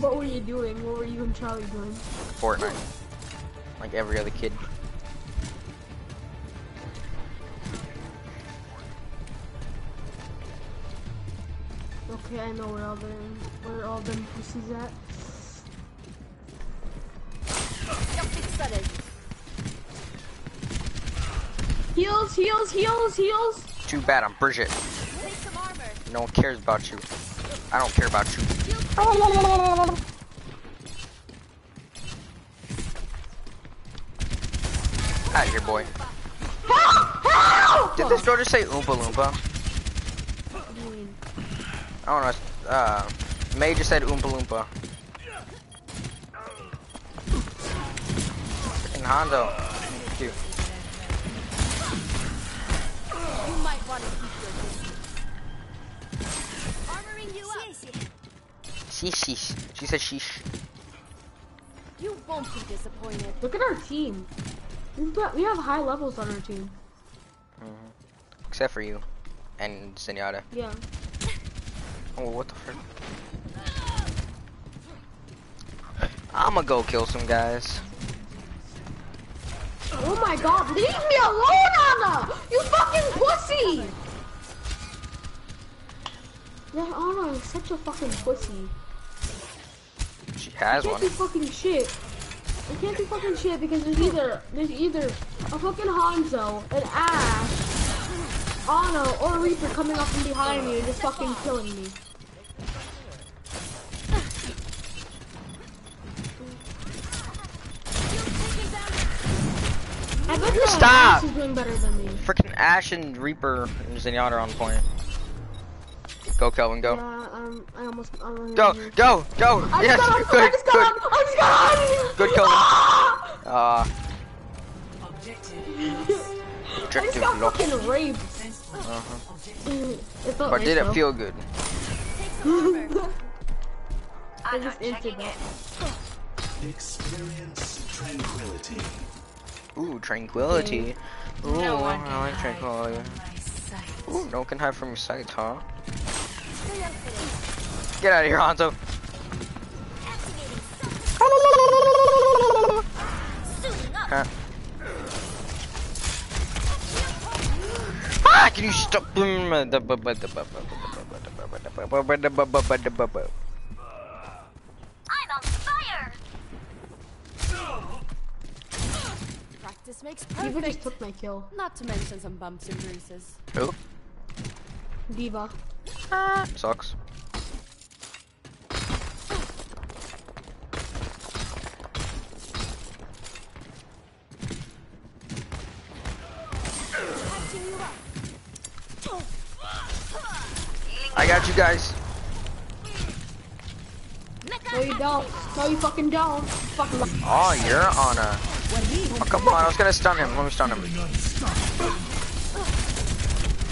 what were you doing? What were you and Charlie doing? Fortnite. Like every other kid. Okay, I know where all them where all them pussies at. Heals, heals, heals, heals. Too bad I'm Bridget. No one cares about you. I don't care about you. Out here, boy. Did this door just say Oompa Loompa? I don't know. Uh, May just said Oompa Loompa. Freaking Hondo. Cute. Sheesh, sheesh. She said sheesh. You won't be disappointed. Look at our team. We've got, we have high levels on our team. Mm-hmm. Except for you. And Zenyatta. Yeah. Oh, what the frick? I'ma go kill some guys. Oh my god, leave me alone, Ana! You fucking pussy! That Ana is such a fucking pussy. She has can't one. do fucking shit. They can't do fucking shit because there's either there's either a fucking Hanzo, an Ashe, Ana, or a Reaper coming up from behind me and just fucking killing me. I bet Stop! Ashe is doing better than me. Freaking Ashe and Reaper and Zenyatta are on point. Go, Kelvin, go. Yeah, um, I almost. I almost Go, go, go! I yes, just got on, I good, just good, got on, I just got on! good, Kelvin. Uh, I just objective got locked. fucking raped. Uh-huh. It But nice, did it feel good? I just entered that. Experience tranquility. Ooh, tranquility. Ooh, I like tranquility. Ooh, no one can hide from your sight, huh? Get out of here, Hanzo. Huh? Ah, can you stop? I'm on fire. Practice makes perfect. D.Va just took my kill. Not to mention some bumps and bruises. Who? D.Va. Sucks. I got you guys. No, you don't. No, you fucking don't. Fucking. Oh, you're on a. Oh, come on, I was gonna stun him. Let me stun him.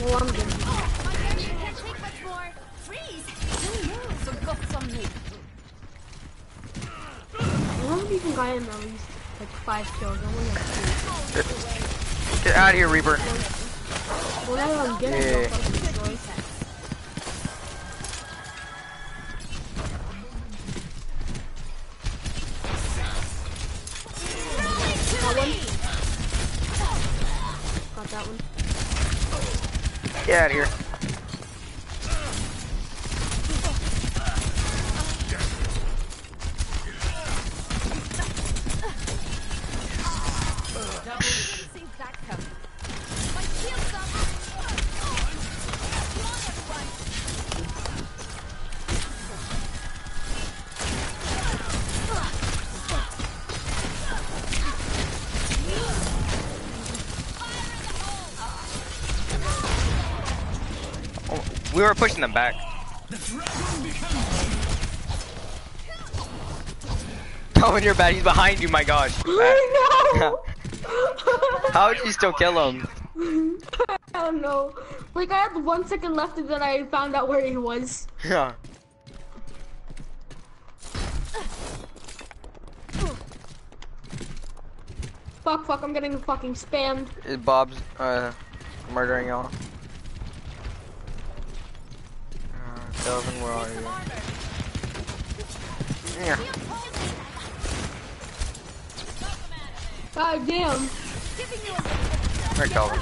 Well, I don't think I am at least like five kills. I only have Get out of here, Reaper. Well, I'm getting Yeah. the. Got one. Got that one. Get out of here. We were pushing them back. Oh, and you're bad. He's behind you. My gosh. Know. How did you still kill him? I don't know. Like I had one second left and then I found out where he was. Yeah. Fuck, fuck, I'm getting fucking spammed. Is Bob's uh, murdering y'all? Kelvin, where are you? Yeah. God damn. Where Kelvin?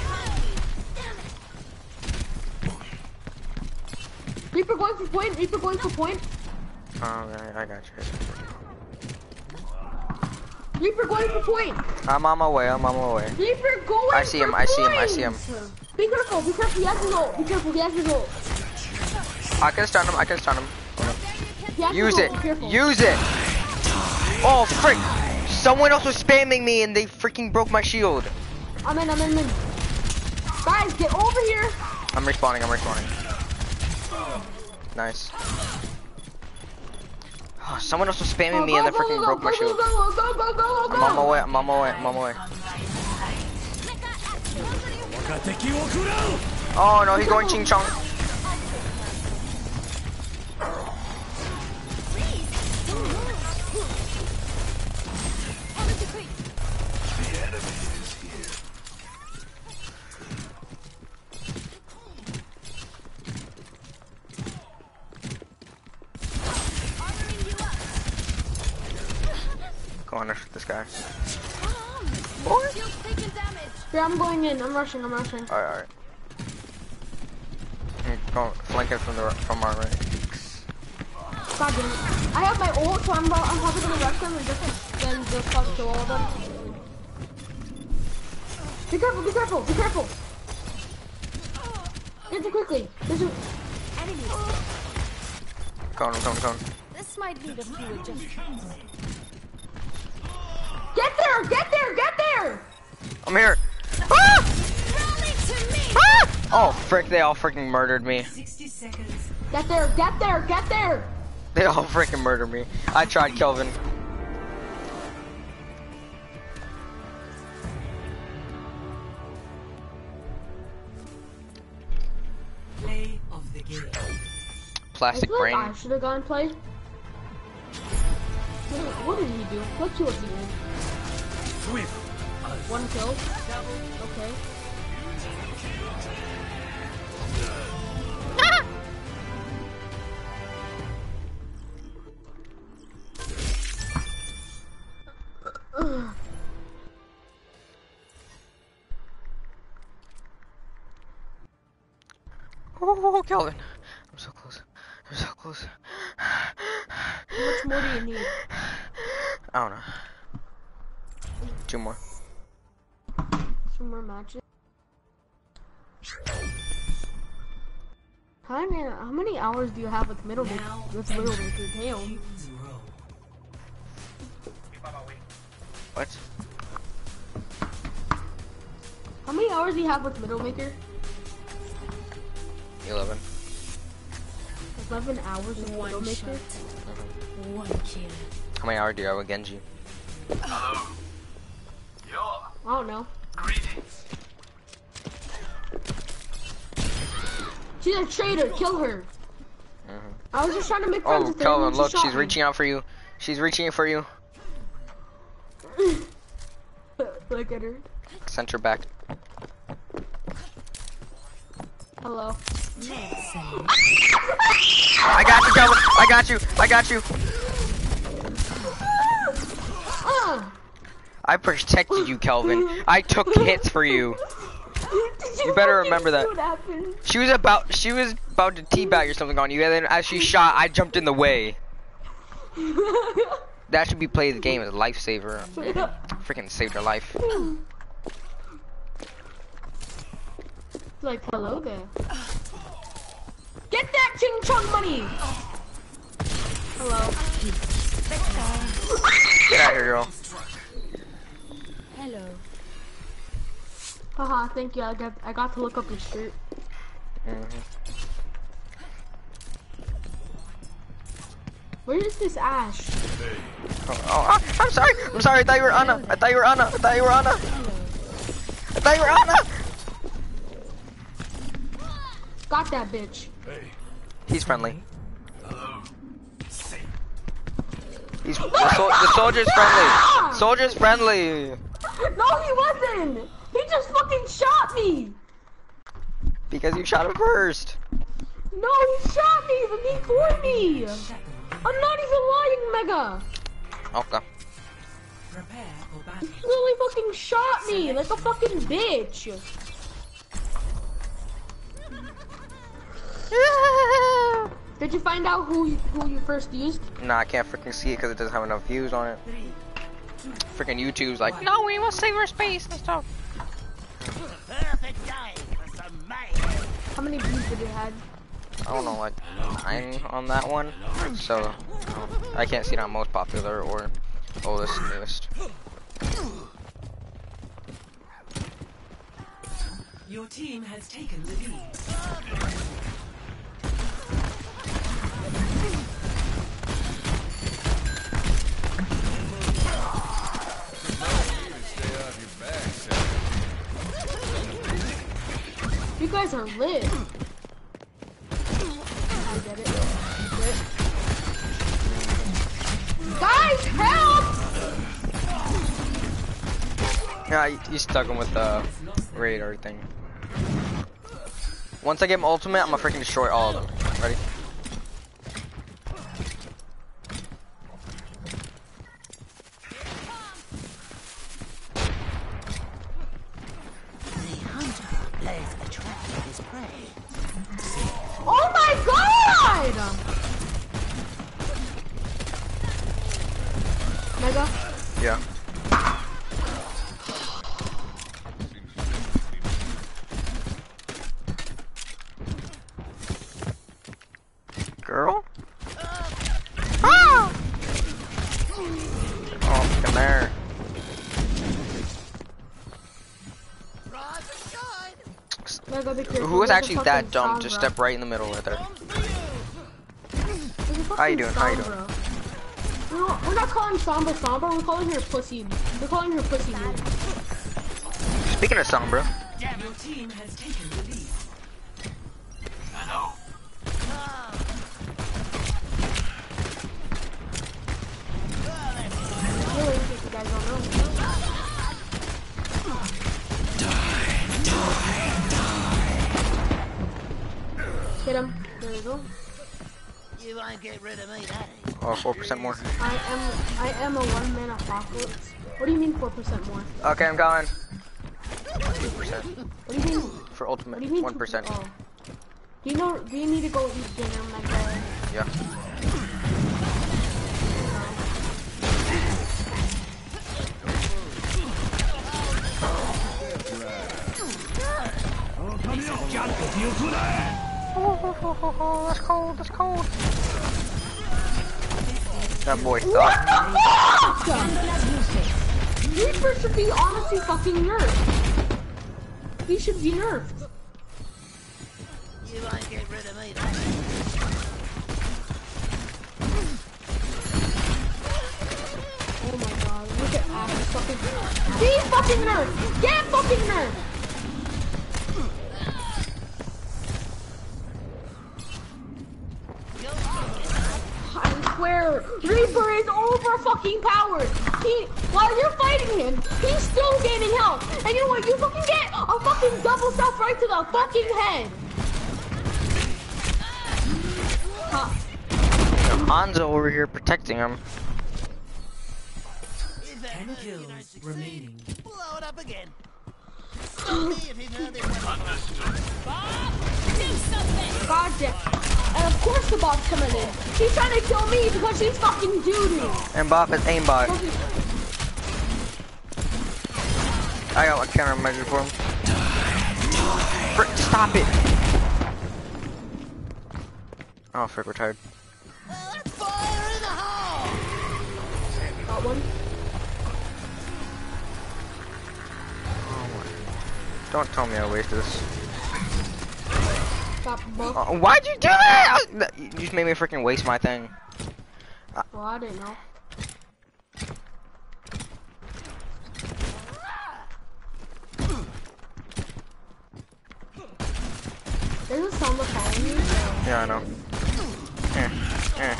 Reaper going for point. Reaper going for point. Oh, right, I got you. Reaper going for point. I'm on my way. I'm on my way. Reaper going I see him, I see him, I see him. Be careful. Be careful. He has his ult. Be careful. He has his ult. I can stun him. I can stun him. Use it. Use it. Oh frick! Someone else was spamming me and they freaking broke my shield. I'm in. I'm in. I'm in. Guys, get over here. I'm respawning. I'm respawning. Nice. Oh, someone else was spamming me and they freaking broke my shield. I'm on my way. I'm on my way. I'm on my way. Oh no, he's going ching chong. I'm going in. I'm rushing. I'm rushing. Alright, alright. Here, Go flank it from the from our right. God damn it. I have my ult, so I'm, about, I'm probably gonna rush them and just then just fuck kill all of them. Be careful, be careful, be careful. Get it quickly. There's a, Enemies. Go on, go on, go on. This might need a few adjustments. get there, get there, get there! I'm here. Ah! Rally to me! Ah! Oh frick! They all freaking murdered me. 60 seconds Get there, get there, get there! They all freaking murder me. I tried Kelvin. play of the game I Plastic feel like brain. I should have gone play. What, what did he do? What kills he did? swift One kill? Okay. Kelvin. I'm so close. I'm so close. How much more do you need? I don't know. Two more. Two more matches. How many, how many hours do you have with middle Now with middle maker? Damn. humans What? How many hours do you have with middle maker? Eleven. 11 hours with middle maker? One kill. How many hours do you have with Genji? I don't know. She's a traitor. Kill her. Mm-hmm. I was just trying to make friends Oh, with her. Kelvin, and look, she's me. reaching out for you. She's reaching for you. Look at her. Sent her back. Hello. I got you, Kelvin. I got you. I got you. I protected you, Kelvin. I took hits for you. Did You better remember that. She was about she was about to teabag or something on you, and then as she shot, I jumped in the way. That should be played the game as a lifesaver. Freaking saved her life. Like, hello there. Get that ching chong money! Hello. Get out here, girl. Hello. Haha, thank you. I got I got to look up your shirt. Where is this Ashe? Oh, oh, I'm sorry. I'm sorry. I thought you were Ana. I thought you were Ana. I thought you were Ana. I thought you were Ana. Got that bitch. Hey. He's friendly. He's the, sol the soldier's friendly. Soldier's friendly. No, he wasn't. He just fucking shot me. Because you shot him first. No, he shot me before me. I'm not even lying, Mega. Okay. Prepare. He literally fucking shot me like a fucking bitch. Did you find out who you, who you first used? Nah, I can't freaking see it because it doesn't have enough views on it. Freaking YouTube's like, no, we must save our space and stuff. Perfect day for some mayhem. How many views did it have? I don't know, like nine on that one. So I can't see it on most popular or oldest newest. your team has taken the lead. You guys are lit. I get it. Lit. Guys, help! Yeah, you- stuck him with the radar thing. Once I get my ultimate, I'm gonna freaking destroy all of them. Ready? The hunter lays a trap for his prey. Oh my god! Mega, Yeah. Girl? Ah! Oh, come there. Mega, be careful. Who was actually that fucking dumb to Sombra. step right in the middle right her. There's How you fucking doing? How you doing? We're not, we're not calling Sombra Sombra, we're calling her pussy. We're calling her pussy. Speaking of Sombra, Your team has taken the lead. 4% more. I am I am a one man apocalypse. What do you mean four percent more? Okay, I'm going. 2% What do you mean? for What ultimate, do you mean? 1%. Oh. Do you know? Do you need to go eat dinner, my guy? Yeah. Oh, that's cold, that's cold. That boy sucked. Fuck! Reaper should be honestly fucking nerfed. He should be nerfed. Fucking get a fucking double self right to the fucking head. Huh. Hanzo over here protecting him. Ten kills remaining. Blow it up again. Tell me if you've one. God damn. And of course the bot's coming in. He's trying to kill me because he's fucking doo-doo. And Bop is aimbot. I got one countermeasure for him. Frick, stop it! Oh, frick, we're tired. Fire in the hole! Got one. Don't tell me I wasted this. Both. Oh, why'd you do that? You just made me freaking waste my thing. Well, I didn't know. There's a Sombra following me. Yeah, I know. Eh, eh.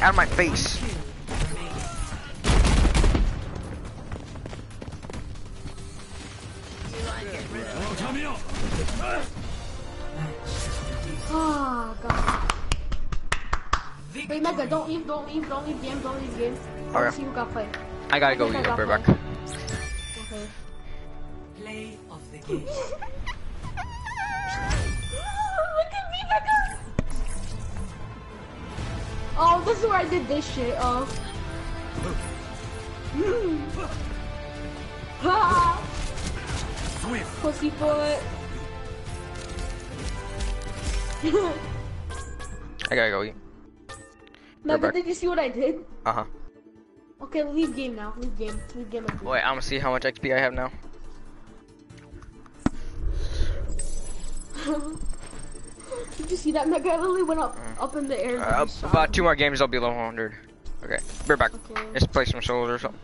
Get out of my face. Oh god. Wait, Mega, don't leave, don't leave, don't leave game, don't leave game. Let's Okay. see who got played. I gotta go I think eat I a got back. Okay. Play of the game. Oh, this is where I did this shit. Oh. Ha! Pussyfoot. I gotta go eat. Mega, back. did you see what I did? Uh huh. Okay, leave game now. Leave game. Leave game. again. Wait, I'm gonna see how much XP I have now. Did you see that? Mega I literally went up, up in the air. Uh, about two more games, I'll be level 100. Okay, we're back. Okay. Let's play some solos or something.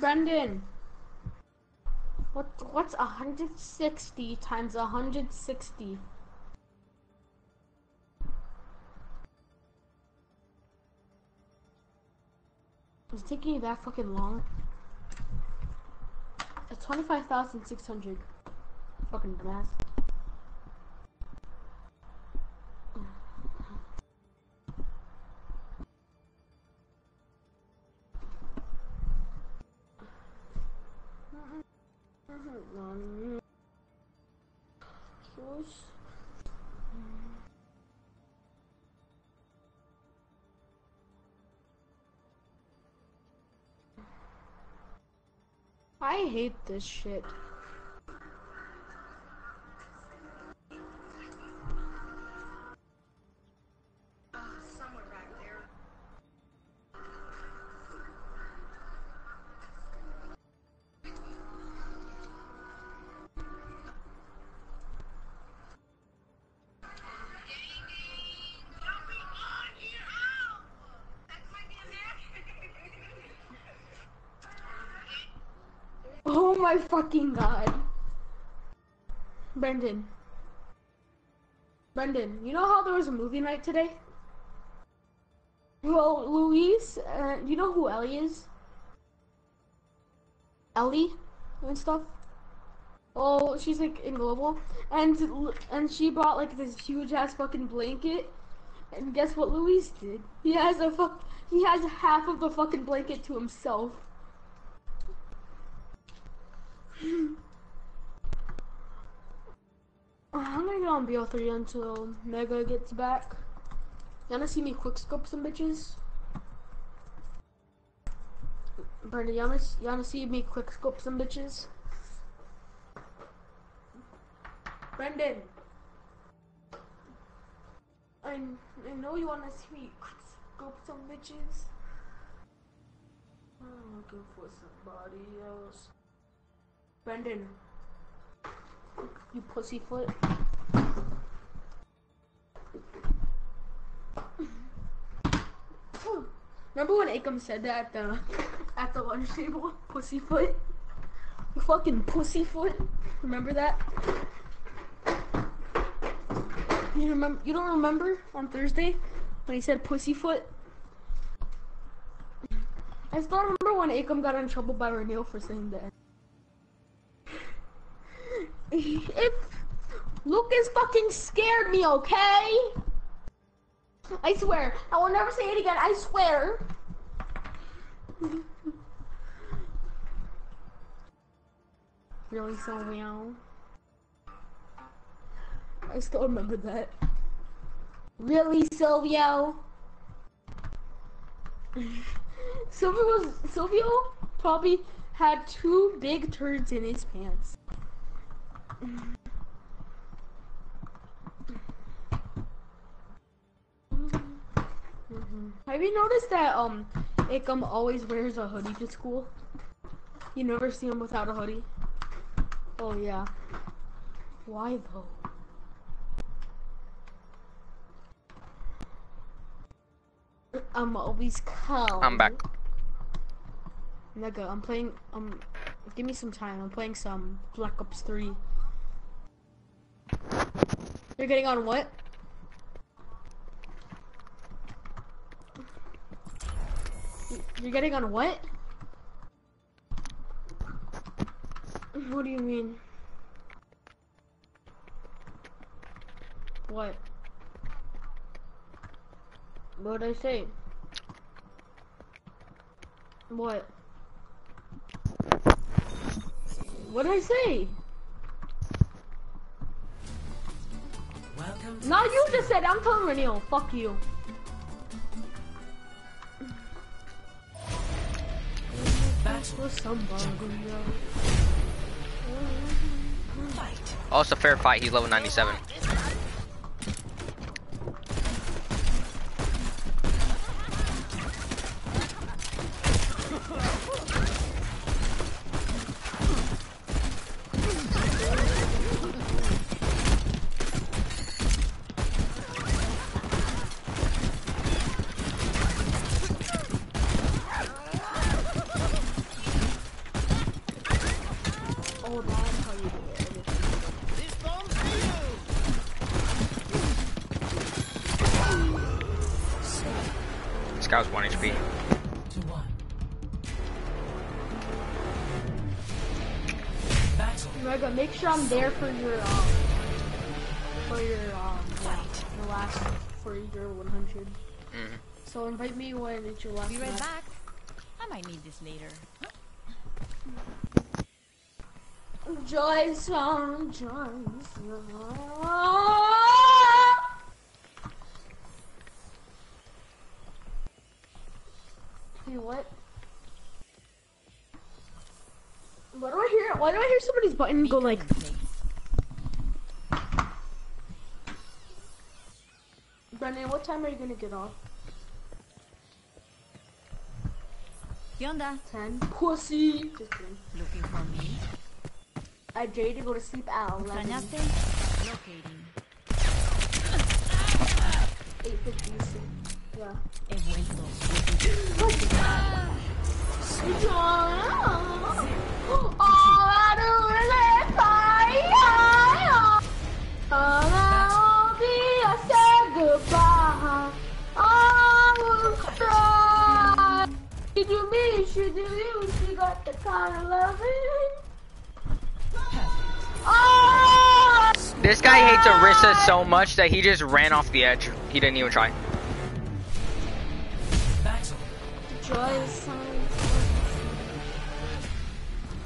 Brendan. What what's 160 times 160? It's taking you that fucking long. It's 25,600. Fucking dumbass. Hate this shit. Fucking god. Brendan. Brendan, you know how there was a movie night today? Well, Louise, uh, you know who Ellie is? Ellie and stuff. Oh, she's like in global, and and she bought like this huge ass fucking blanket. And guess what Louise did? He has a fuck. He has half of the fucking blanket to himself. Uh, I'm gonna get on BO3 until Mega gets back. You wanna see me quick scope some bitches? Brenda, you you wanna see me quick scope some bitches? Brendan! I I, know you wanna see me scope some bitches. I'm looking for somebody else. Brendan. You pussyfoot. Remember when Akam said that at the at the lunch table? Pussyfoot. You fucking pussyfoot. Remember that? You remember? You don't remember on Thursday when he said pussyfoot? I still remember when Akam got in trouble by Renil for saying that. If Lucas fucking scared me, okay? I swear, I will never say it again. I swear. really so meow. I still remember that. Really, Silvio? Silvio was Silvio probably had two big turds in his pants. Have you noticed that um Ikam always wears a hoodie to school? You never see him without a hoodie. Oh yeah. Why though? I'm always calm. I'm back. Nigga, I'm playing. Um, give me some time. I'm playing some Black Ops 3. You're getting on what? You're getting on what? What do you mean? What? What did I say? What? What did I say? Welcome to No, you just said I'm telling Renil. Fuck you. Oh, it's a fair fight. He's level 97. There for your um, for your um, yeah, your last for your 100. Mhm. So invite me when it's your last Be right match. back. I might need this later. Joy song, joy song. Hey, what? Why do I hear? Why do I hear somebody's button go like? Place. What time are you gonna get off? ¿Qué onda? Ten. Pussy. Just kidding. Looking for me? I Jay to go to sleep 11. ¿Extrañaste? Locating. 8.50. Yeah. He vuelto. All oh, I do is cry. All Did you miss you? Do you? She got the kind of loving. Oh, This guy hates Arissa so much that he just ran off the edge. He didn't even try. Battle. joy.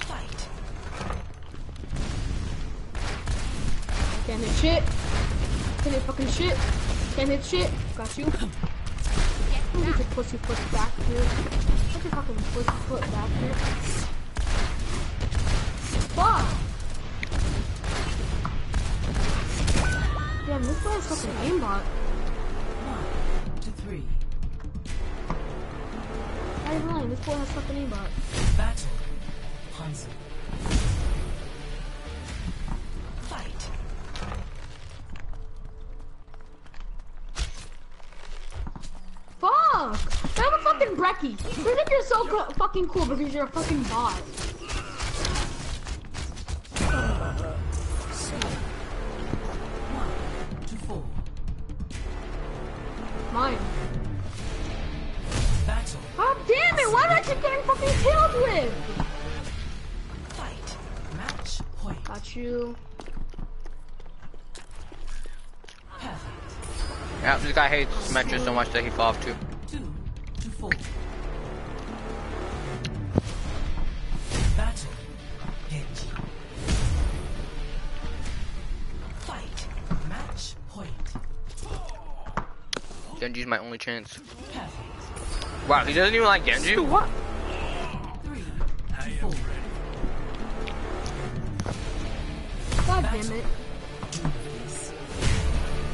Fight. Can't hit shit. Can't hit fucking shit. Can't hit shit. Got you. Look at your pussy foot back here. Look at your fucking pussy foot back here. Fuck! Damn, this guy's fucking aimbot. spree. I ain't lying, this boy has fucking aimbot. Battle. Hanzo. Fucking Brecky. You think you're so co- fucking cool because you're a fucking bot. Mine. Battle. God damn it! Why getting fucking killed with? Fight. Match point. Got you. Yeah, this guy hates Symmetra so much that he fell off too. Genji's my only chance. Wow, he doesn't even like Genji? What? Three to four. God damn it.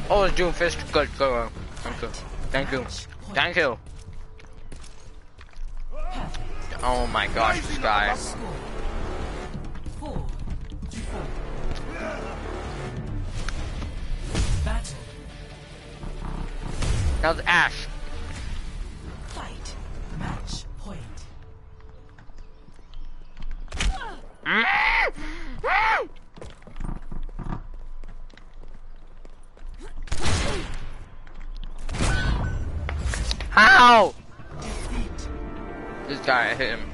Oh, it's Doomfist. Good, go on. Thank you. Thank you. Thank you. Oh my gosh, this guy. Now it's Ashe. Fight. Match point. How? Defeat. This guy hit him.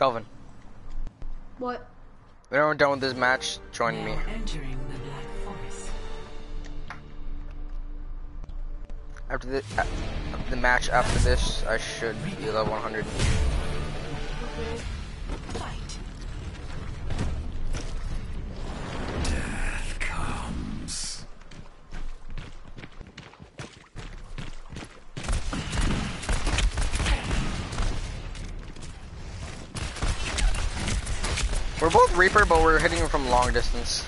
Kelvin, What? when we're done with this match, join me. Entering the Black Forest. After the, uh, the match after this, I should be level 100. Okay. Fight. We're both Reaper, but we're hitting him from long distance.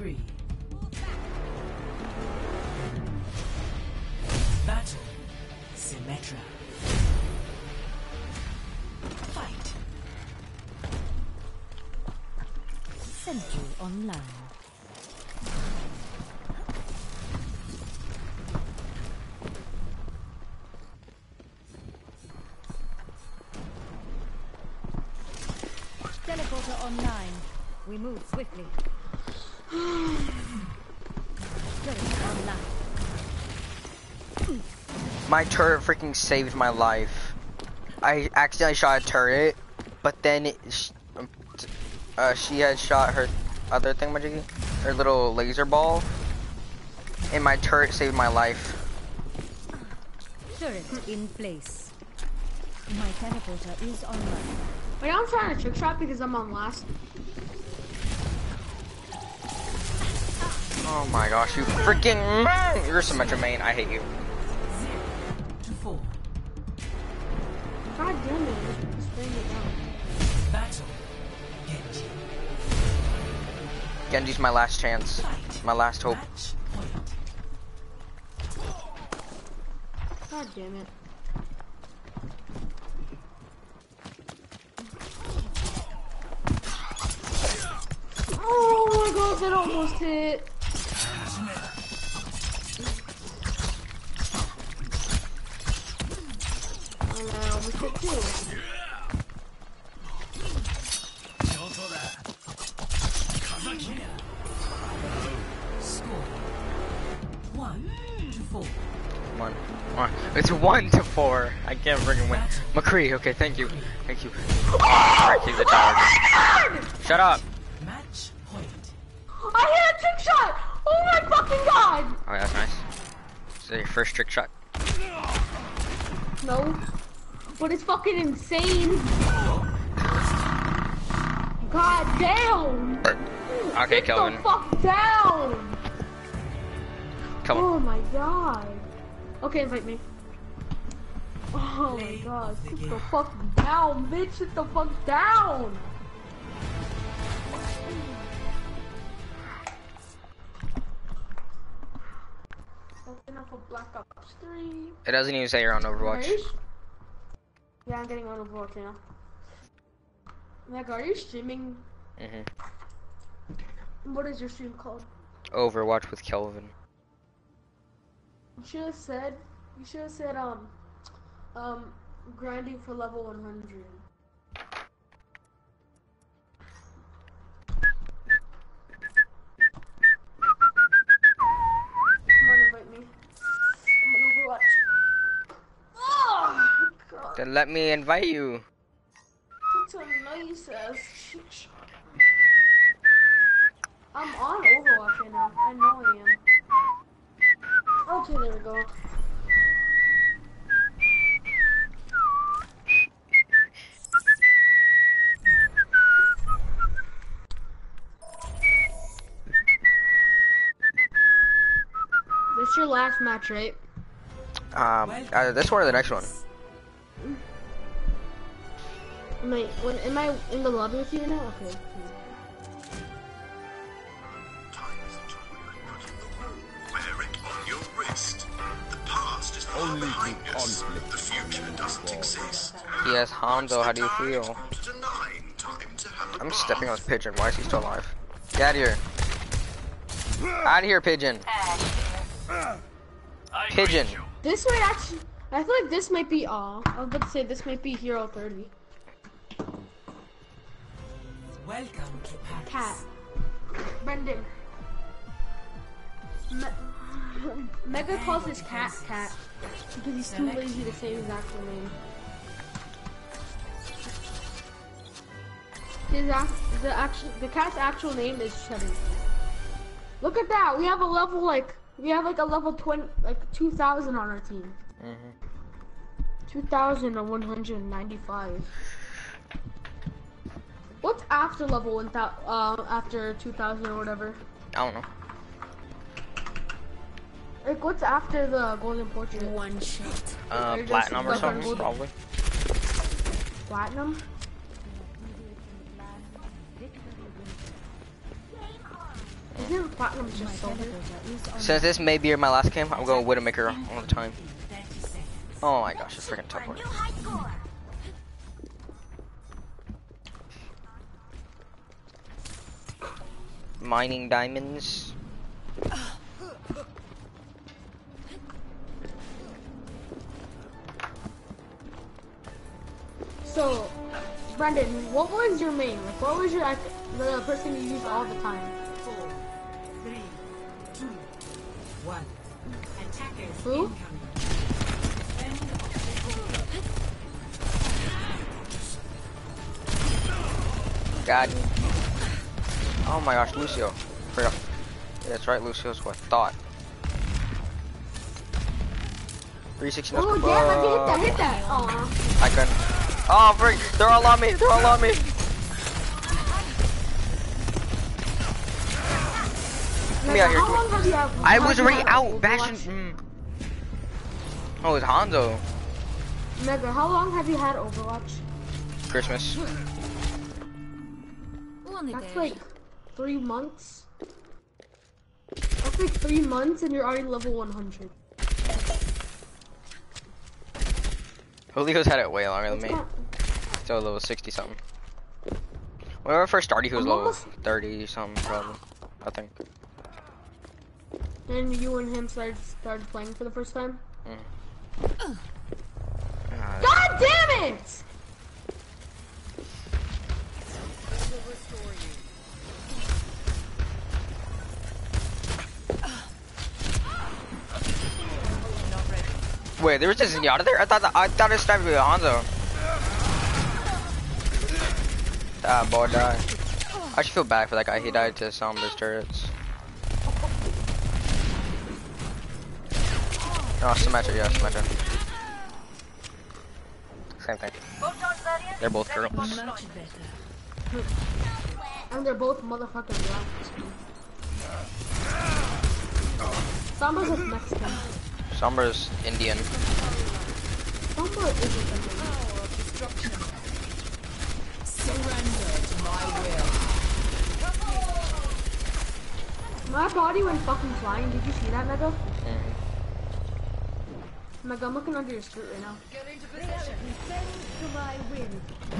three. Battle Symmetra. Fight. Sentry online. Teleporter online. We move swiftly. Turret online. My turret freaking saved my life. I accidentally shot a turret, but then it, sh- um, uh, she had shot her other thing, her little laser ball, and my turret saved my life. Turret in place. My teleporter is online. Wait, I'm trying to trick shot because I'm on last. Oh my gosh, you freaking man! You're Symmetra main, I hate you. To four. God damn it. Just bring it down. Battle. Genji. Genji's my last chance. My last hope. God damn it. Oh my gosh, that almost hit. McCree, okay, thank you. Thank you. Ah, Breaking the dog. Shut up. Match point. I hit a trick shot! Oh my fucking god! Oh, that's nice. So your first trick shot. No. But it's fucking insane. God damn! Okay, Sit Kelvin. the fuck down! Come on. Oh my god. Okay, invite me. Oh my god. of the Sit the fuck down, bitch. Sit the fuck down! Open up a Black Ops 3. It doesn't even say you're on Overwatch. Are you Yeah, I'm getting on Overwatch now. Like, are you streaming? hmm What is your stream called? Overwatch with Kelvin. You should have said, you should have said, um, um, grinding for level 100. Come on, invite me. I'm on Overwatch. Oh, God. Then let me invite you. That's a nice ass cheek shot. I'm on Overwatch right now. I know I am. Okay, there we go. This your last match, right? Um, either this one or the next one. Am I, when, am I in the lobby with you now? Okay. Wear it on your wrist. The past is far Only behind through us. conflict The future doesn't exist. He has Hondo, how do you feel? Quarter to nine. Time to have a I'm stepping on this pigeon. Why is he still alive? Get out of here. Out of here, pigeon. Pigeon. This might actually, I feel like this might be, uh, I was about to say this might be Hero 30. Welcome to Paris. Cat. Brendan. Me- Mega calls his cat cat because he's too lazy to say his actual name. His act, the actual, the cat's actual name is Cheddar. Look at that. We have a level like we have like a level twenty, like two thousand on our team. Mhm. Two thousand and one hundred ninety-five. What's after level one thousand? Uh, after two thousand or whatever. I don't know. Like, what's after the golden portrait? One shot. Uh, platinum or something, gold- probably. Platinum? Since this may be my last game, I'm going Widowmaker all the time. Oh my gosh, it's freaking. New mining diamonds. So, Brendan, what was your main? Like, what was your the person you used all the time? One. Attackers Who? incoming. Defend objective. God. Oh my gosh, Lucio. Forgot. Yeah, that's right, Lucio's what I thought. 360 Oh, scope. damn, I can hit that, hit that. Aw. I couldn't. Oh, freak! They're all on me! They're all on me! Me out here. How long have you had? I was already out, bashing. Mm. Oh, it's Hanzo. Mega, how long have you had Overwatch? Christmas. Only That's like three months. That's like three months and you're already level 100. Julio's had it way longer than me. not- Still level 60 something. When I first started, he was I'm level almost- 30 something, probably. I think. And you and him started started playing for the first time. Uh, God damn it! Wait, there was just Zenyatta there? I thought that, I thought it started with Hanzo. Ah, boy died. I should feel bad for that guy. He died to Sombra's turrets. Oh, Symmetra, yeah, Symmetra. Same thing. They're both girls. And they're both motherfucking left. Samba's is Mexican. Sombra's Indian. Samba isn't Indian. My body went fucking flying. Did you see that, Mega? Mega, I'm looking under your skirt right now.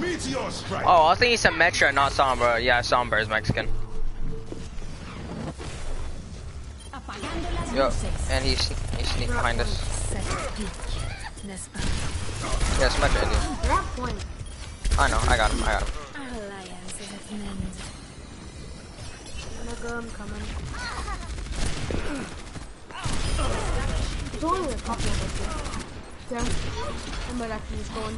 Meteor strike. Oh, I was thinking Symmetra, not Sombra. Yeah, Sombra is Mexican. Apagando Yo, and he's he's sneak behind us. Set pique. N'est-ce? Yeah, Symmetra Indian. You're at point. I know, I got him, I got him. Alliance is at an end. Mega, I'm coming. There's only a couple of. Yeah. I might actually just go in.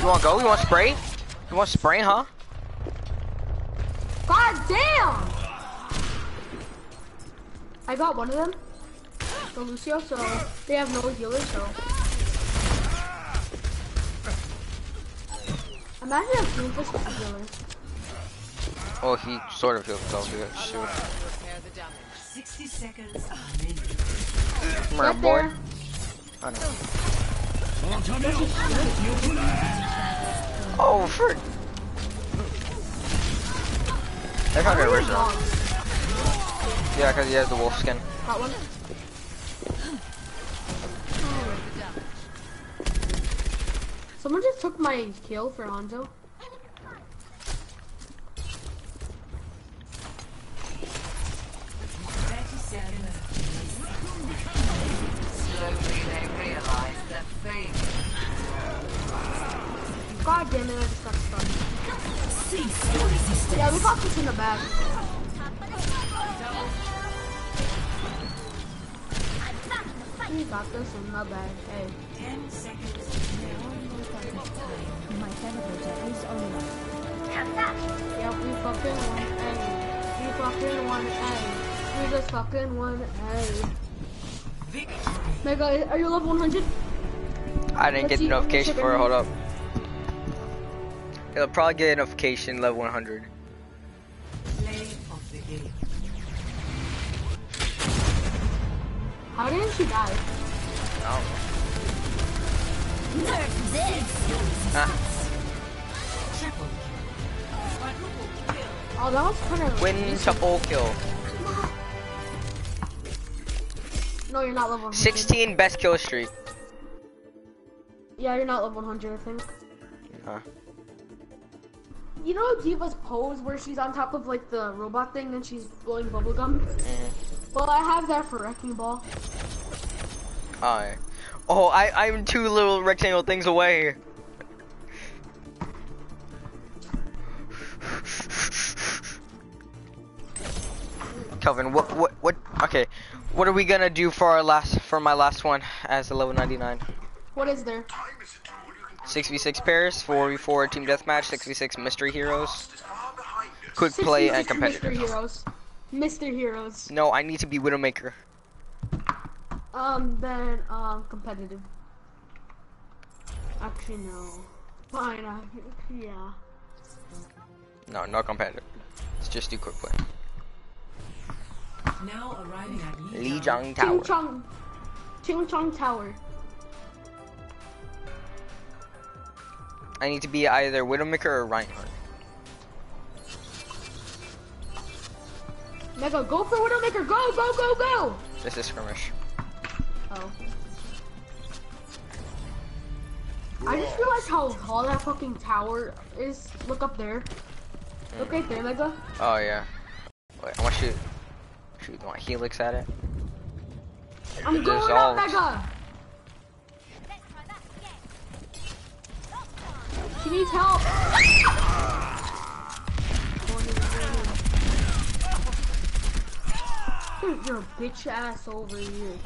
You wanna go? You want spray? You want spray, huh? God damn! I got one of them. So Lucio, so they have no healers, so. Imagine if Doomfist was a healer. Well, he sort of healed himself. Yeah, shoot. 60 seconds. Come here, Get boy. there. I know. Oh, frick. They're trying to Where are reverse your it. dogs? Yeah, because he has the wolf skin. Got one. Someone just took my kill for Hanzo. We got this in the bag. We got this in the bag. Hey. 10 seconds. Almost out of time. My teleporter is online. Yeah, we fucking won. A. We fucking won. Hey. We just fucking won. A. Mega, are you level 100? I didn't Let's get the notification for it. it Hold up. It'll probably get a notification level 100. How didn't she die? I don't know. Nerf this! Ah, Triple kill. Oh, that was kind of. win triple kill. No, you're not level 100. 16 best kill streak. Yeah, you're not level 100, I think. Huh. You know D.Va's pose where she's on top of like the robot thing and she's blowing bubblegum? Eh. Well, I have that for Wrecking Ball. I. Oh, I I'm two little rectangle things away. Kelvin, what what what? Okay, what are we gonna do for our last for my last one as a level 99? What is there? 6v6 pairs, 4v4 team deathmatch, 6v6 mystery heroes, quick play and 66 competitive. Mr. Heroes. Mr. Heroes. No, I need to be Widowmaker. Um, then, um, competitive. Actually, no. Fine, uh, yeah. No, not competitive. Let's just do quick play. Now arriving at Lee Lijiang. Jiang Tower. Ching Chong. Ching Chong Tower. I need to be either Widowmaker or Reinhardt. Mega, go for Widowmaker. Go, go, go, go. This is skirmish. Oh. I just realized how tall that fucking tower is. Look up there. Hmm. Look right there, Mega. Oh yeah. Wait, I want to Shoot, Shoot want Helix at it? I'm going up, Mega. She needs help. Get your bitch ass over here.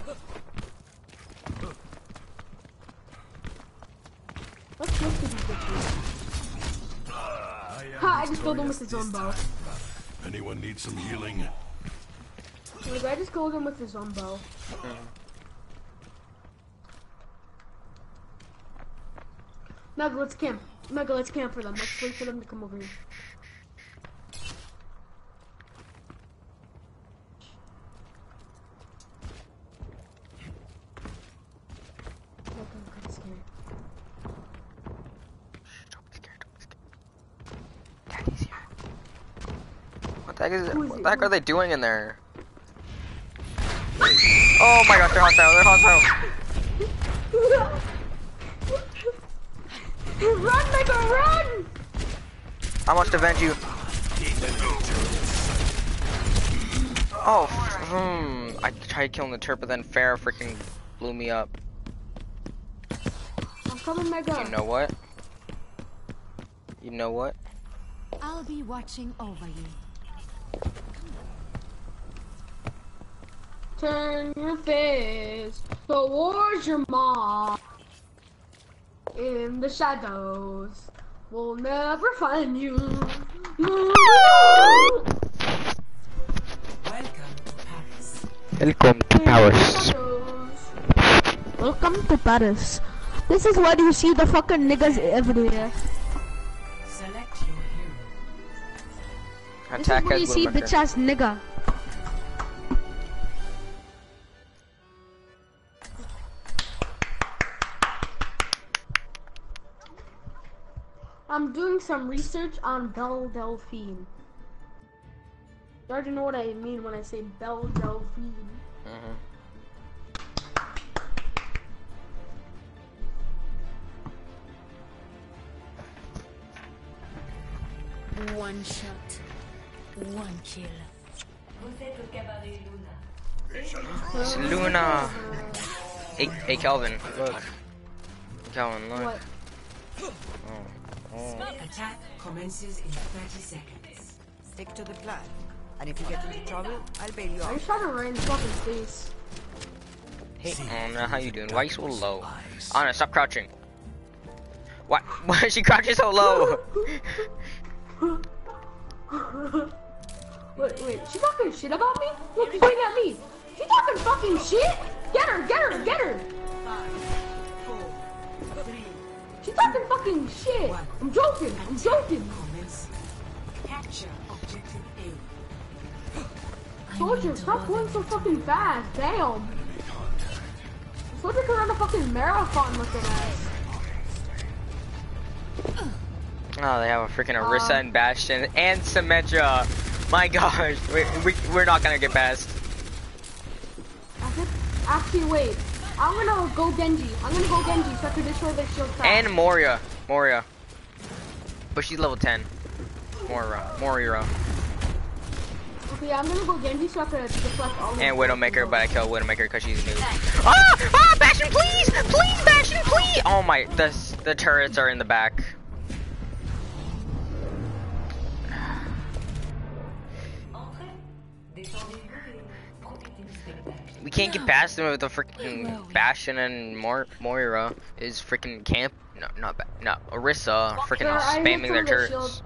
Let's look at these bitches. Ha, I just killed him with his own bow. Anyone need some healing? Wait, I just killed him with his own bow. Mega, let's camp. Mega, let's camp for them. Let's wait for them to come over here. Mega, I'm kinda scared. Don't be scared, don't be scared. What the heck is Who is What the heck are they doing in there? Oh my gosh, they're hostile, they're hostile. run, Mega, run! I must avenge you. Oh, hmm. I tried killing the turp, but then Pharah freaking blew me up. I'm coming, Mega. You know what? You know what? I'll be watching over you. Turn your face towards your mom. In the shadows, we'll never find you. Welcome to Paris. Welcome to Paris. Welcome to Paris. This is where you see the fucking niggas everywhere. Select your hero. This Attack is where you see Widowmaker. bitch ass nigga. I'm doing some research on Belle Delphine. You already know what I mean when I say Belle Delphine. Mhm. One shot, one kill. It's Luna. Hey, hey, Kelvin, look. Kelvin, look. What? Oh, oh. Attack commences in 30 seconds. Stick to the plan. And if you get into trouble, I'll bail you I out. just shot her right in his fucking face. Hey, Ana, how you doing? Why are you so low? Ana, stop crouching. Why? Why is she crouching so low? Wait, wait, she talking shit about me? Look, she's looking at me. She talking fucking shit? Get her, get her, get her. She talking fucking shit. I'm joking, I'm joking. Commence. Capture objective A. Soldier, stop going so fucking fast. Damn. Soldier could run a fucking marathon looking ass. Oh, they have a freaking Orisa Um, and Bastion and Symmetra. My gosh, we, we, we're not gonna get past. Actually, wait. I'm gonna go Genji. I'm gonna go Genji so I can destroy their shield fast. And Moria. Moria. But she's level 10. Moira. Moira. Okay, I'm gonna go Genji so I can deflect all of And. Widowmaker, but I kill Widowmaker because she's new. Ah! Ah! Bastion, please! Please, Bastion, please! Oh my, the, the turrets are in the back. We can't get past them with the freaking Bastion and Mor Moira is freaking camp. No, not ba no. Orisa freaking spamming their the turrets.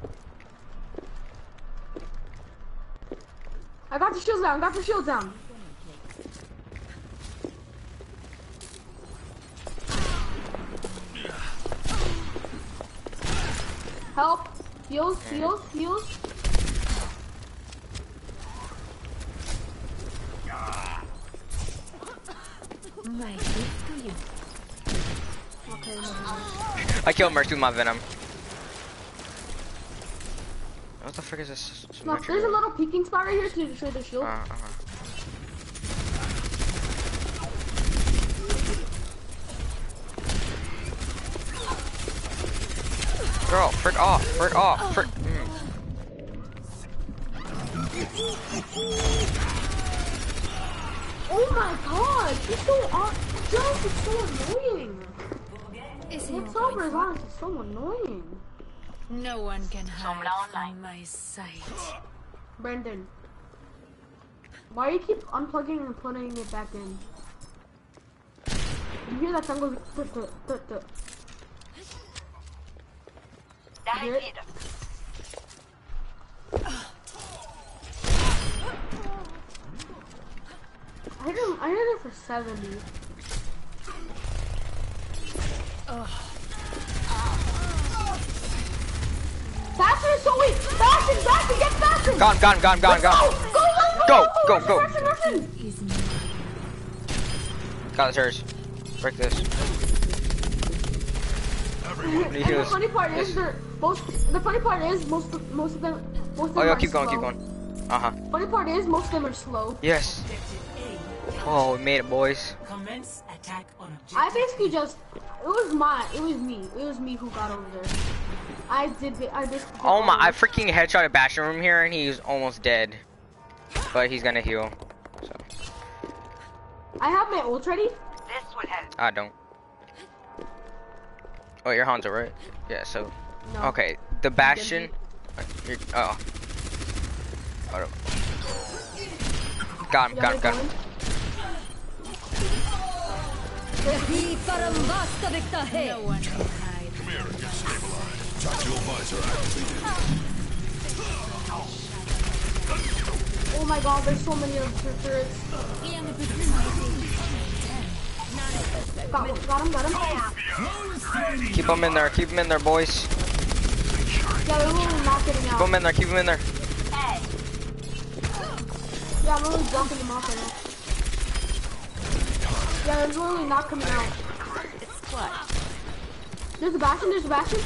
I got the shields down, got the shields down. Help! Heals, mm. heals, heals. I killed Mercy with my venom. What the frick is this? Look, there's a little peeking spot right here to show the shield. Uh, uh-huh. Girl, frick off, frick off, frick. Mm. Oh my god, she's so on. Jones is so annoying. Is he What's all over his right? eyes is so annoying. No one can hide from my sight. Brendan. Why do you keep unplugging and putting it back in? You hear that sound goes. You hear it? I hit him, I hit him for 70. Faster is so weak! Faster, faster, get faster! Gone, gone, gone, gone, gone. go, Go, go, go. Russian, Russian. Is mine. Got. Break this. The funny part is, most. The funny part is, most most of them. Most of them Oh, yeah, keep going, keep going. Uh huh. Funny part is, most of them are slow. Yes. Oh, we made it, boys. Commence attack on. I basically just. It was my. It was me. It was me who got over there. I did. ba- I basically. Oh my, I I freaking headshot a Bastion from here and he's almost dead. But he's gonna heal. So, I have my ult ready. This would help. I don't. Oh, you're Hanzo, right? Yeah, so. No. Okay, the Bastion. uh, You're, oh. No. Got him, got him, got him. It He parambasta victa No one can hide. going? Oh my god, there's so many of the turrets. Got, one, got him, got him. Keep them in there, keep them in there, boys. Yeah, they're literally not getting Keep out. him in there, keep them in there. Yeah, I'm literally blocking them off right now. Yeah, they're literally not coming out. What? There's a bastion, there's a bastion.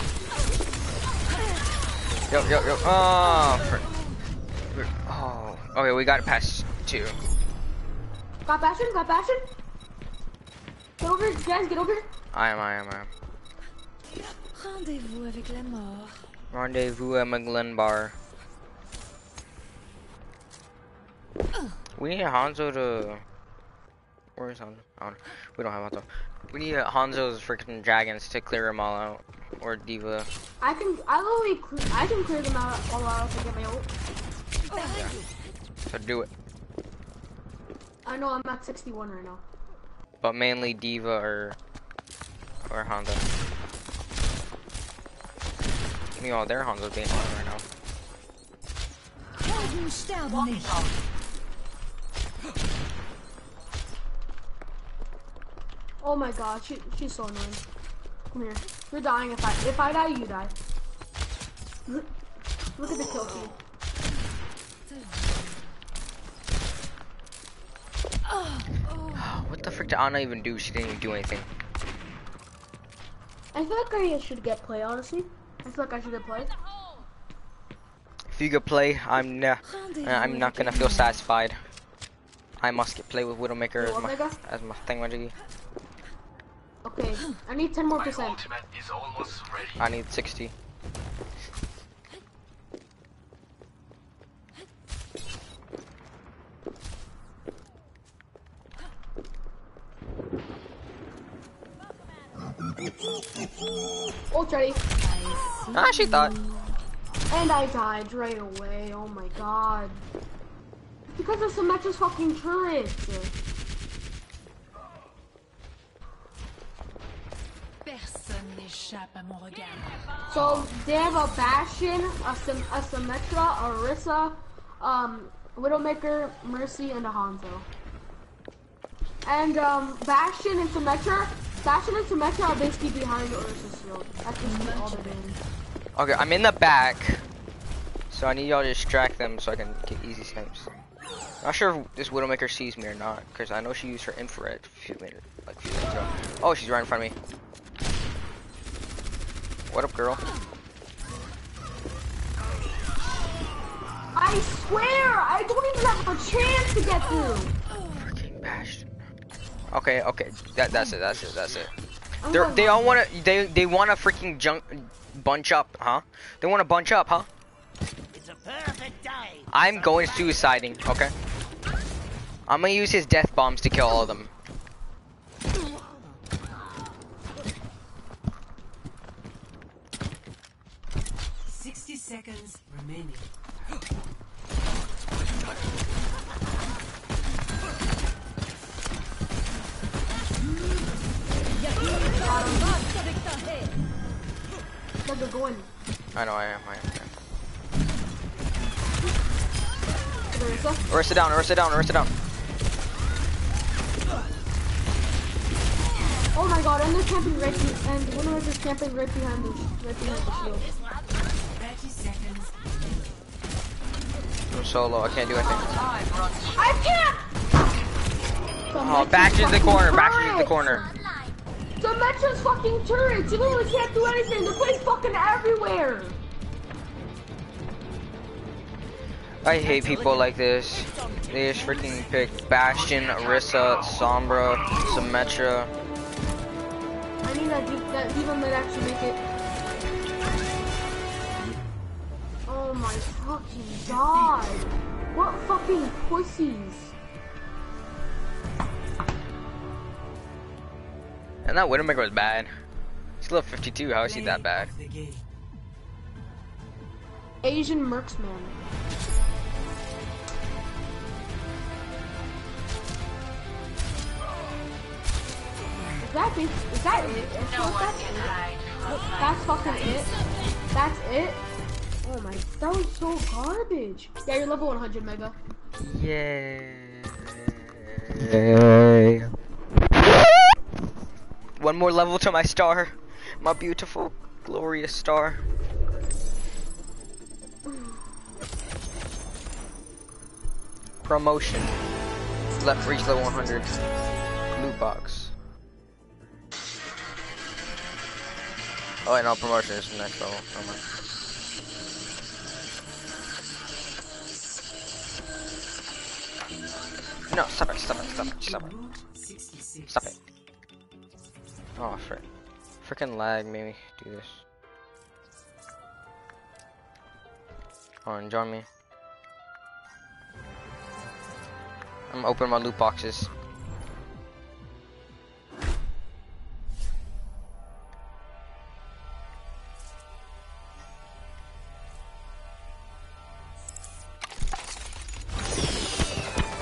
Yo, yo, yo. Oh, frick. Oh. Okay, we got it past two. Got bastion, got bastion. Get over here, guys, get over here. I am, I am, I am. Rendez-vous avec la mort. Rendezvous at McGlen Bar. We need Hanzo to. Where's Hanzo? I. We don't have Hanzo. We need Hanzo's freaking dragons to clear them all out. Or D.Va. I can, I literally, cle- I can clear them out all out if I get my ult. So do it. I know I'm at 61 right now. But mainly D.Va or. Or Hanzo. Meanwhile, their Hanzo's being on right now. Helden sterben nicht. Oh my god, she, she's so annoying. Come here. You're dying if I, if I die, you die. Look, at the kill feed. What the frick did Ana even do? She didn't even do anything. I feel like I should get play, honestly. I feel like I should get play. If you get play, I'm nah, uh, I'm not gonna feel satisfied. I must get play with Widowmaker as my as my thing, thingamajiggy. Okay, I need 10 more percent. I need 60. Ult ready. Ah, she thought. And I died right away. Oh my god. Because of Symmetra's fucking turret. So they have a Bastion, a, Sym a Symmetra, a Rissa, um, Widowmaker, Mercy, and a Hanzo. And um, Bastion and Symmetra, Bastion and Symmetra are basically behind Ursa's shield. That's basically all they're doing. Okay, I'm in the back. So I need y'all to distract them so I can get easy snipes. Not sure if this Widowmaker sees me or not, because I know she used her infrared a few minutes, like a few minutes ago. Oh, she's right in front of me. What up, girl? I swear, I don't even have a chance to get through. Freaking Bastion. Okay, okay, that that's it, that's it, that's it. They're, they all wanna, they they wanna freaking junk, bunch up, huh? They wanna bunch up, huh? It's a perfect day. I'm going suiciding, okay? I'm gonna use his death bombs to kill all of them. seconds remaining. I know I am, I am. Arrest it down, arrest it down, arrest it down. Oh my god, and they're camping right and one of us is camping right behind us, right behind the shield. Thirty seconds. I'm solo, I can't do anything. I can't! Oh, back to the corner, back to the corner. The Metro's fucking turrets! You literally can't do anything! The place fucking everywhere! I hate people like this. They just freaking pick Bastion, Orisa, Sombra, Symmetra. I need that that D.Va might actually make it. Oh my fucking god! What fucking pussies! And that Widowmaker was bad. She's level 52, how is she that bad? Asian mercsman. Is that it? Is that it? Is that- that's it? That's fucking it? That's it? Oh my, that was so garbage. Yeah, you're level 100, Mega. Yay. One more level to my star. My beautiful, glorious star. Promotion. Left reach level 100. Loot box. Oh wait, no, promotion is next level. Never No, stop it, stop it, stop it, stop it. Stop it. Oh, frick. Freaking lag made me do this. Oh, and join me. I'm opening my loot boxes.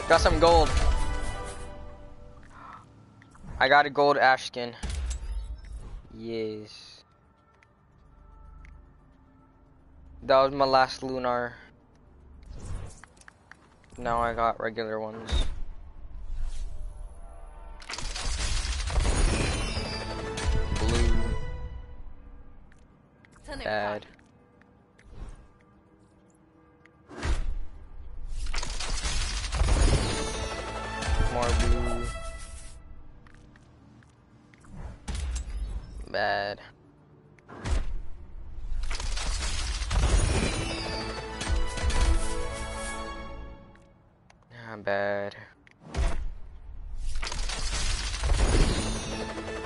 Got some gold. I got a gold Ashe skin. Yes. That was my last lunar. Now I got regular ones. Blue. Bad. More blue. Bad. Ah, bad.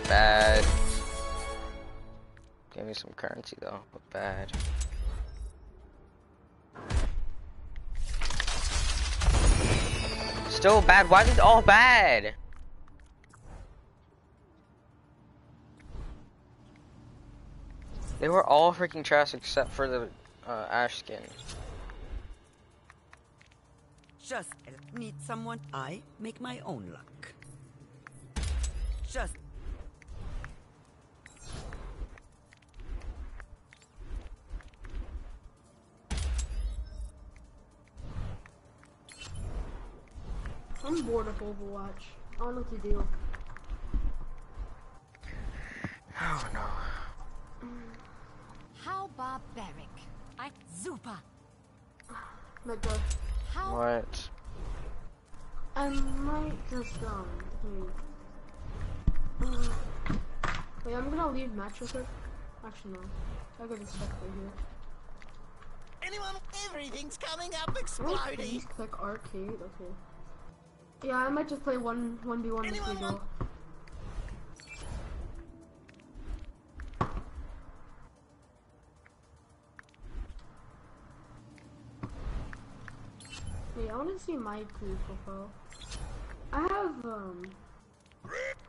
Bad. Give me some currency though, but bad. Still bad. Why is it all bad? They were all freaking trash except for the uh, Ashe skin. Just need someone. I make my own luck. Just I'm bored of Overwatch. I don't know what to do. Oh no. How barbaric. I Zupa. Like, uh, How What? I might just, um, wait. Uh, Wait, I'm gonna leave match real quick. Actually, no. I got stuck right here. Anyone? Everything's coming up Oh, exploding. please click arcade. Okay. Yeah, I might just play one one v one this you. Wait, I want to see my crew profile. I have um.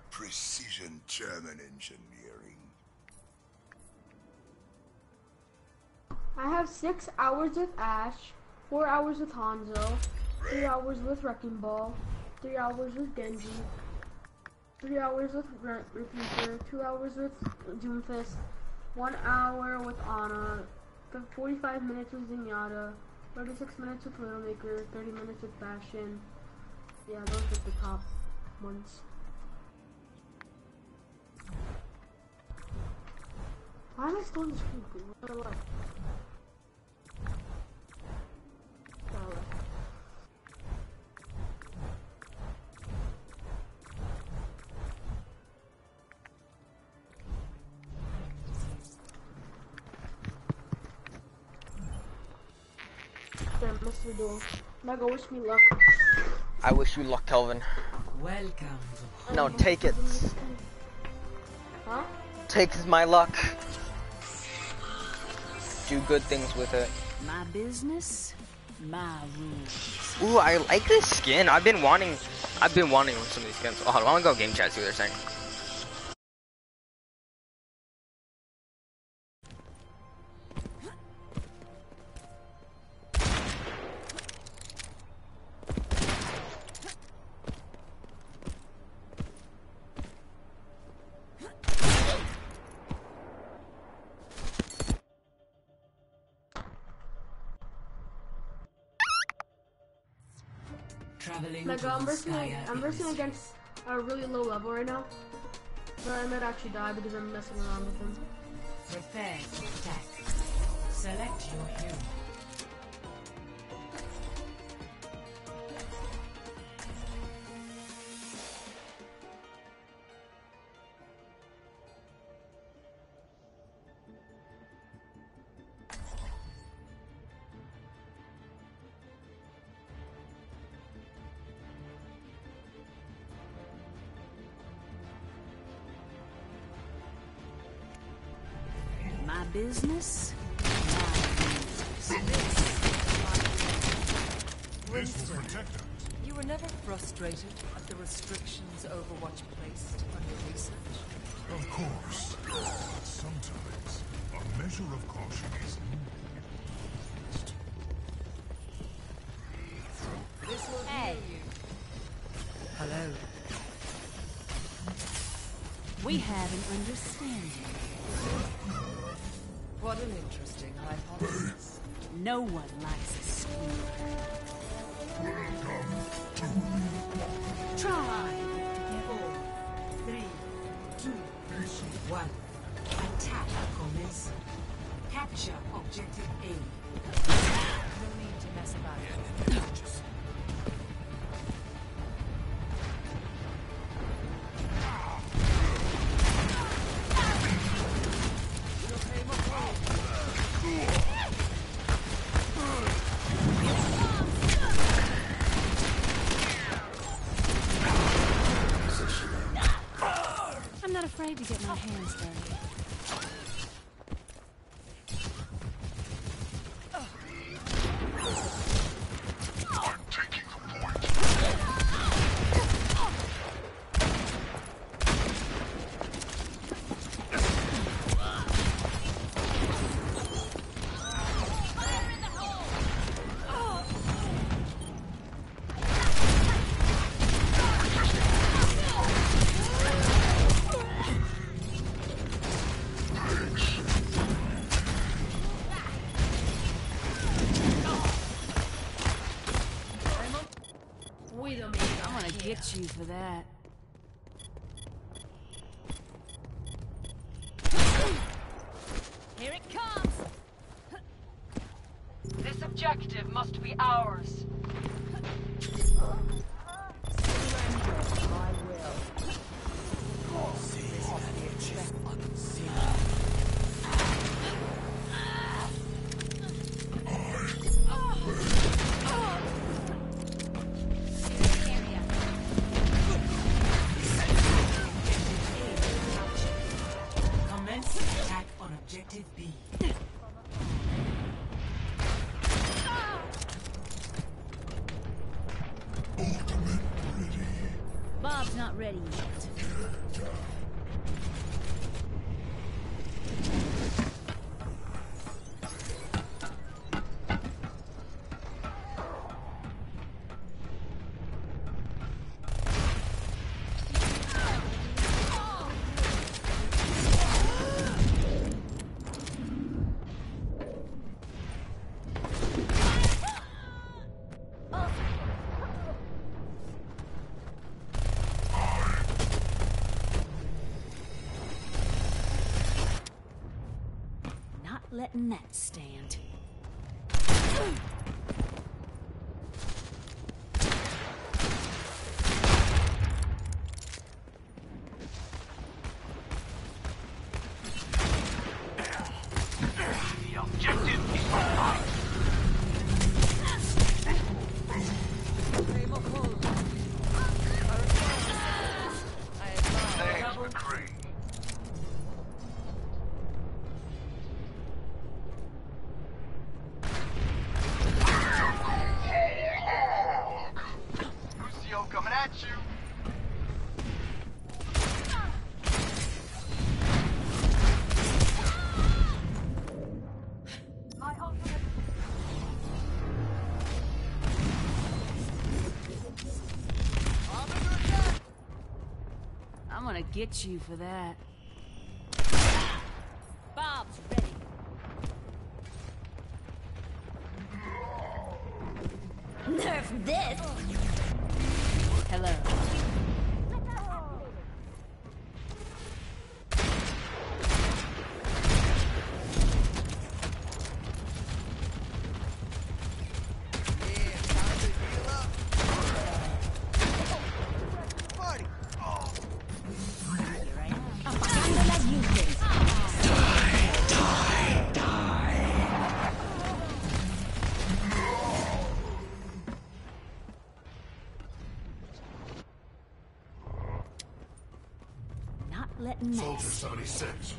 Precision German engineering. I have six hours with Ashe, four hours with Hanzo, three hours with Wrecking Ball, three hours with Genji, three hours with Re- two hours with Doomfist, one hour with Ana, th- 45 minutes with Zenyatta, 36 minutes with Widowmaker, 30 minutes with Bastion. Yeah, those are the top ones. Why am I still in the screen? Damn, Mr. Duel. Mega, wish me luck. I wish you luck, Kelvin. Welcome. No, take it. Huh? Take my luck. Do good things with it. My business, my rules. Ooh, I like this skin. I've been wanting, I've been wanting some of these skins. Oh, hold on, I want to go game chat see what they're saying. To I'm Volskaya I'm Industries. against a really low level right now. But I might actually die because I'm messing around with him. Prepare to attack. Select your hero. Have an understanding. What an interesting hypothesis. No one likes a squealer. Try. Four, three, two, one. Attack commence. Capture objective A. Afraid to get my hands dirty. over there. letting that stand. get you for that. Soldier 76,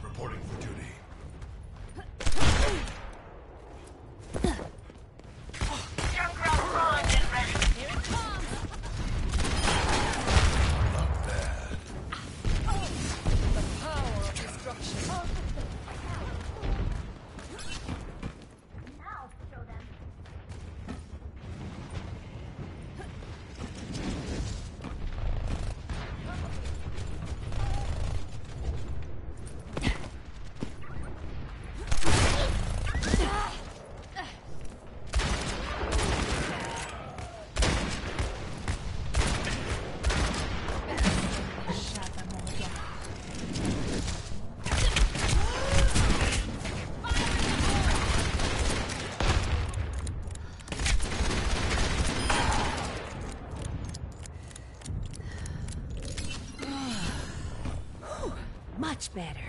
matter.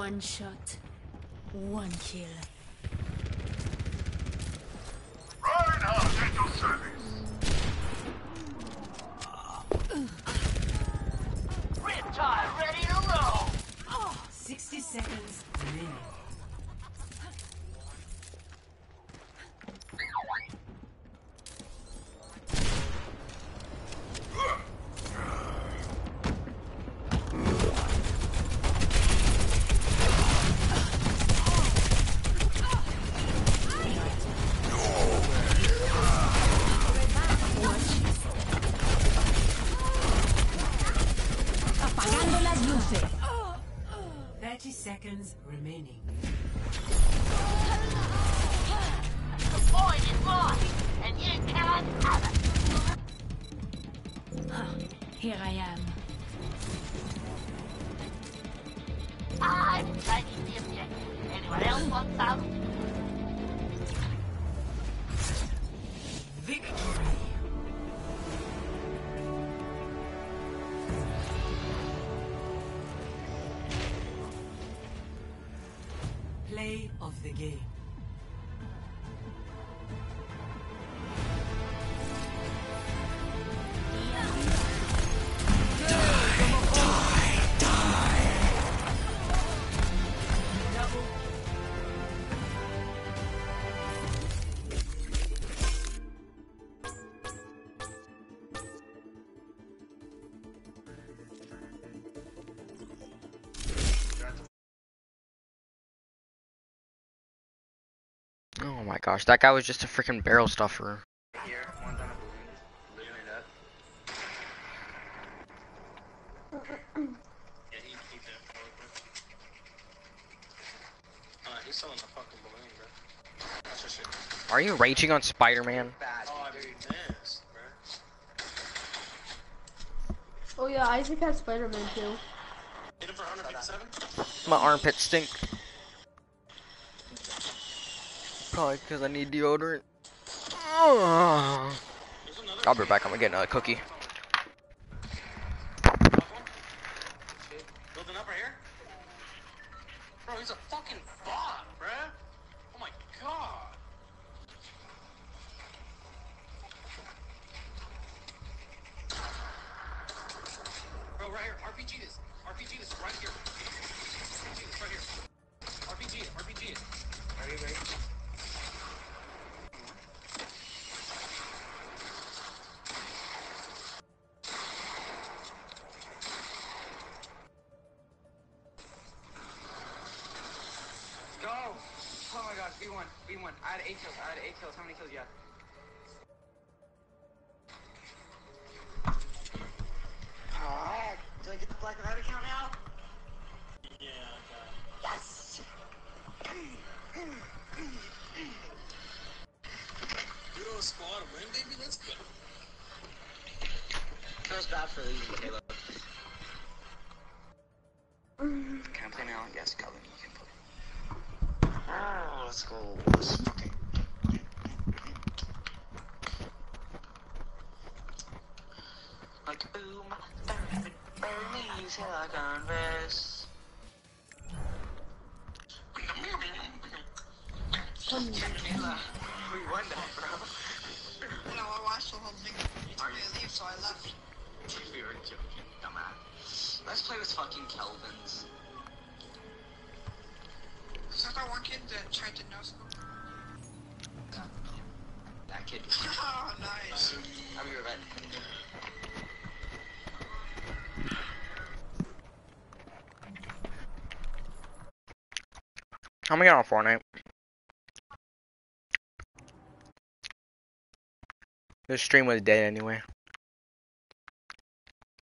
One shot, one kill. my gosh, that guy was just a freaking barrel stuffer. Here, Are you raging on Spider-Man? Oh, yeah, Isaac has Spider-Man too. My armpit stink. Probably because I need deodorant. I'll be back. I'm gonna get another cookie. that? That kid. I'll be right back. How many on Fortnite? This stream was dead anyway.